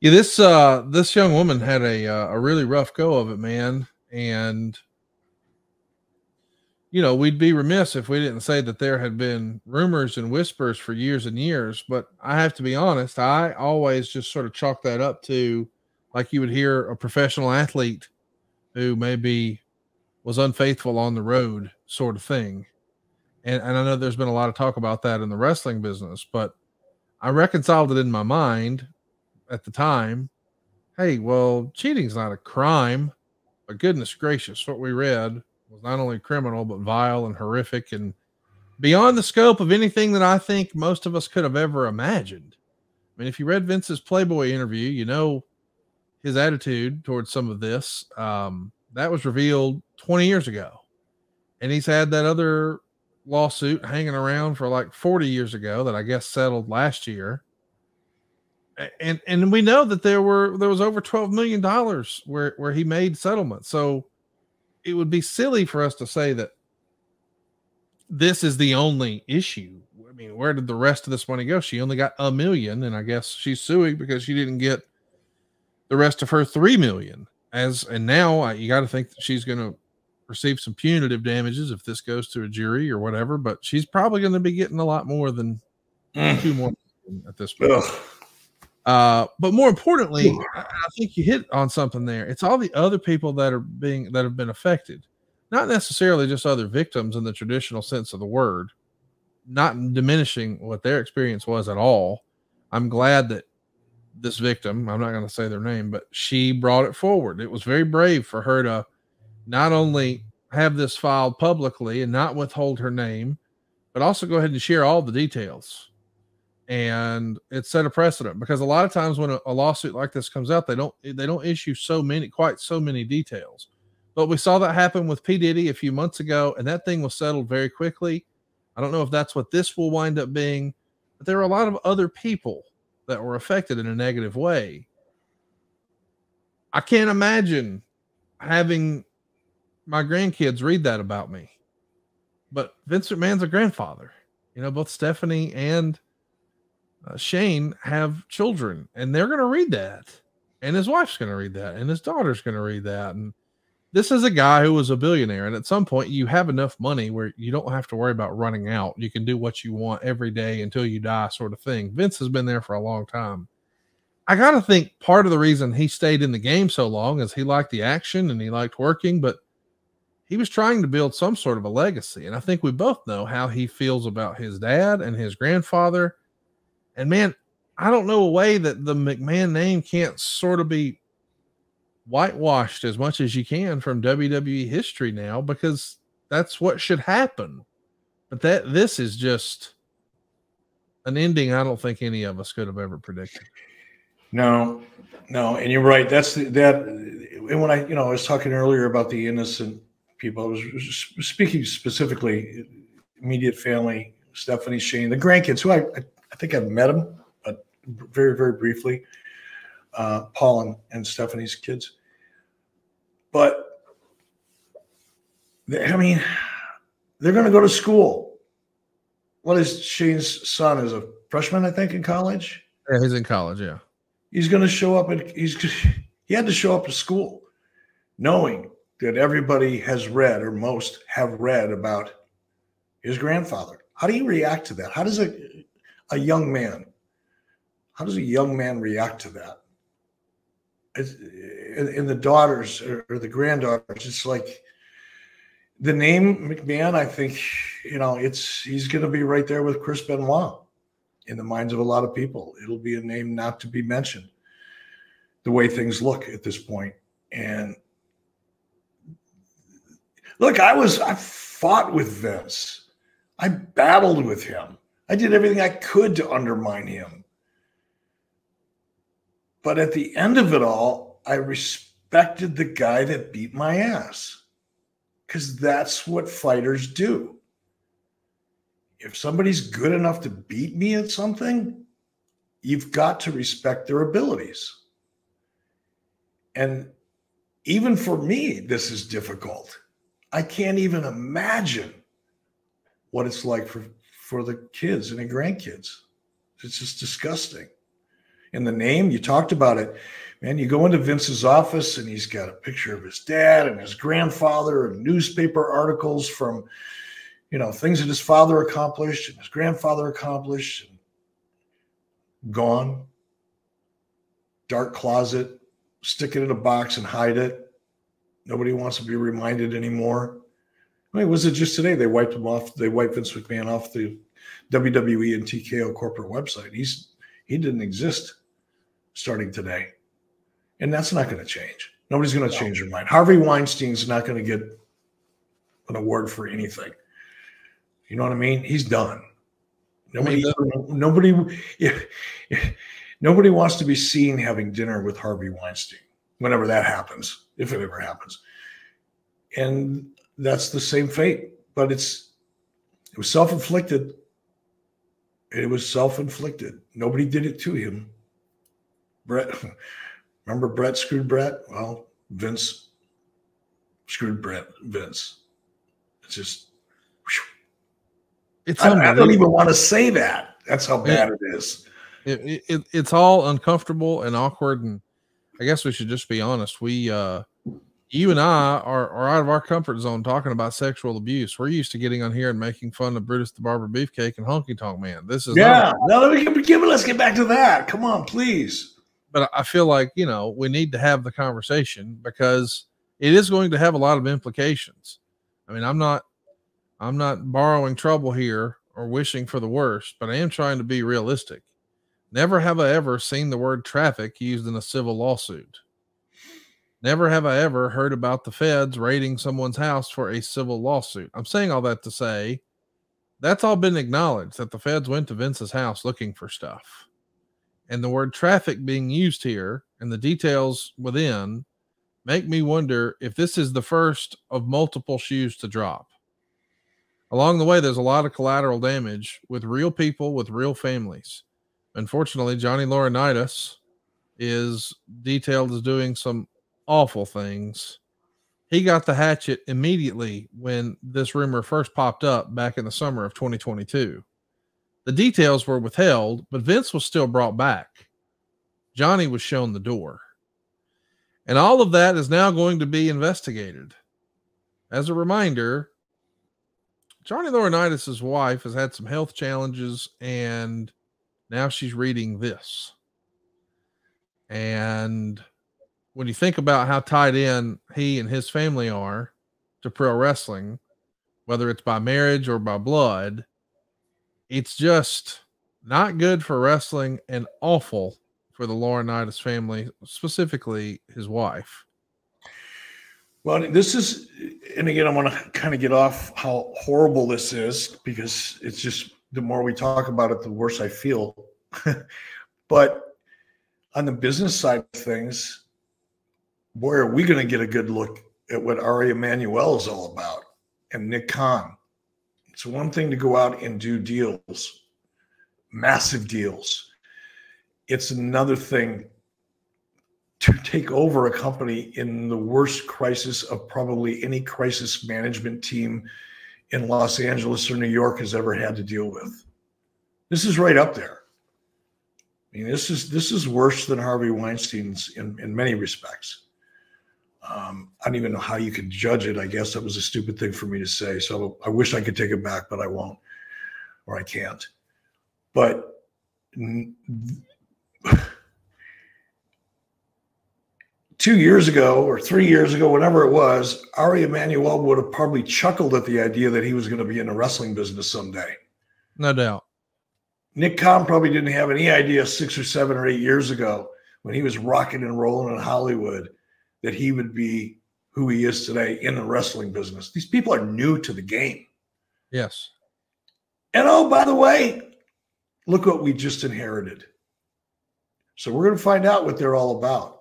Yeah, this uh this young woman had a uh, a really rough go of it, man, and you know, we'd be remiss if we didn't say that there had been rumors and whispers for years and years, but I have to be honest, I always just sort of chalk that up to like you would hear a professional athlete who maybe was unfaithful on the road sort of thing. And, and I know there's been a lot of talk about that in the wrestling business, but I reconciled it in my mind at the time. Hey, well, cheating's not a crime, but goodness gracious, what we read was not only criminal but vile and horrific and beyond the scope of anything that I think most of us could have ever imagined. I mean, if you read Vince's Playboy interview, you know his attitude towards some of this. Um, that was revealed 20 years ago. And he's had that other lawsuit hanging around for like 40 years ago that I guess settled last year. And and we know that there were there was over 12 million dollars where where he made settlements. So it would be silly for us to say that this is the only issue. I mean, where did the rest of this money go? She only got a million, and I guess she's suing because she didn't get the rest of her three million. As and now you got to think that she's going to receive some punitive damages if this goes to a jury or whatever. But she's probably going to be getting a lot more than mm. two more at this point. Ugh. Uh, but more importantly, I, I think you hit on something there. It's all the other people that are being that have been affected, not necessarily just other victims in the traditional sense of the word, not diminishing what their experience was at all. I'm glad that this victim, I'm not going to say their name, but she brought it forward. It was very brave for her to not only have this filed publicly and not withhold her name, but also go ahead and share all the details and it set a precedent because a lot of times when a, a, lawsuit like this comes out they don't they don't issue so many quite so many details. But we saw that happen with p. Diddy a few months ago and that thing was settled very quickly. I don't know if that's what this will wind up being but there are a lot of other people that were affected in a negative way. I can't imagine having my grandkids read that about me but vince mcmahon's a grandfather. You know both stephanie and uh, Shane have children and they're going to read that. And his wife's going to read that. And his daughter's going to read that. And this is a guy who was a billionaire. And at some point, you have enough money where you don't have to worry about running out. You can do what you want every day until you die, sort of thing. Vince has been there for a long time. I got to think part of the reason he stayed in the game so long is he liked the action and he liked working, but he was trying to build some sort of a legacy. And I think we both know how he feels about his dad and his grandfather and man, I don't know a way that the McMahon name can't sort of be whitewashed as much as you can from WWE history now because that's what should happen. But that this is just an ending I don't think any of us could have ever predicted. No, no, and you're right. That's the, that. And when I, you know, I was talking earlier about the innocent people. I was speaking specifically immediate family, Stephanie Shane, the grandkids, who I, I I think I've met him, but very, very briefly. Uh, Paul and, and Stephanie's kids. But they, I mean, they're going to go to school. What is Shane's son? Is a freshman, I think, in college. Yeah, he's in college. Yeah, he's going to show up and he's he had to show up to school, knowing that everybody has read or most have read about his grandfather. How do you react to that? How does it? A young man. How does a young man react to that? in, the daughters or, the granddaughters, it's like the name McMahon. I think you know it's he's going to be right there with Chris Benoit in the minds of a lot of people. It'll be a name not to be mentioned. The way things look at this point, and look, I was I fought with Vince. I battled with him. I did everything I could to undermine him. But at the end of it all, I respected the guy that beat my ass because that's what fighters do. If somebody's good enough to beat me at something, you've got to respect their abilities. And even for me, this is difficult. I can't even imagine what it's like for for the kids and the grandkids. It's just disgusting. And the name, you talked about it. Man, you go into Vince's office and he's got a picture of his dad and his grandfather and newspaper articles from, you know, things that his father accomplished and his grandfather accomplished. and Gone. Dark closet, stick it in a box and hide it. Nobody wants to be reminded anymore. I mean, was it just today they wiped him off? They wiped Vince McMahon off the WWE and TKO corporate website. He's he didn't exist starting today. And that's not going to change. Nobody's going to no. change their mind. Harvey Weinstein's not going to get an award for anything. You know what I mean? He's done. Nobody, nobody, nobody wants to be seen having dinner with Harvey Weinstein whenever that happens, if it ever happens. And that's the same fate, but it's it was self-inflicted. It was self-inflicted. Nobody did it to him. Bret, remember Bret screwed Bret? Well, Vince screwed Bret. Vince. It's just. It's I, I don't even want to say that. That's how bad it, it is. It, it, it's all uncomfortable and awkward, and I guess we should just be honest. We uh you and I are, are out of our comfort zone talking about sexual abuse. We're used to getting on here and making fun of Brutus the Barber Beefcake and Honky Tonk Man. This is yeah. Now let me give let's get back to that. Come on, please. But I feel like you know we need to have the conversation because it is going to have a lot of implications. I mean, I'm not I'm not borrowing trouble here or wishing for the worst, but I am trying to be realistic. Never have I ever seen the word traffic used in a civil lawsuit. Never have I ever heard about the feds raiding someone's house for a civil lawsuit. I'm saying all that to say that's all been acknowledged that the feds went to Vince's house looking for stuff. And the word traffic being used here and the details within make me wonder if this is the first of multiple shoes to drop. Along the way, there's a lot of collateral damage with real people with real families. Unfortunately, Johnny Laurinaitis is detailed as doing some awful things. He got the hatchet immediately when this rumor first popped up back in the summer of 2022. The details were withheld, but Vince was still brought back. Johnny was shown the door. And all of that is now going to be investigated. As a reminder, Johnny Laurinaitis' wife has had some health challenges and now she's reading this. And when you think about how tied in he and his family are to pro wrestling, whether it's by marriage or by blood, it's just not good for wrestling and awful for the Laurinaitis family, specifically his wife. Well, this is, and again, I want to kind of get off how horrible this is because it's just the more we talk about it, the worse I feel. but on the business side of things, boy, are we going to get a good look at what Ari Emanuel is all about and Nick Khan. It's one thing to go out and do deals, massive deals. It's another thing to take over a company in the worst crisis of probably any crisis management team in Los Angeles or New York has ever had to deal with. This is right up there. I mean, this is this is worse than Harvey Weinstein's in, in many respects. Um, I don't even know how you could judge it. I guess that was a stupid thing for me to say. So I wish I could take it back, but I won't, or I can't. But two years ago or three years ago, whatever it was, Ari Emanuel would have probably chuckled at the idea that he was going to be in the wrestling business someday. No doubt. Nick Khan probably didn't have any idea six or seven or eight years ago when he was rocking and rolling in Hollywood that he would be who he is today in the wrestling business. These people are new to the game. Yes. And oh, by the way, look what we just inherited. So we're going to find out what they're all about.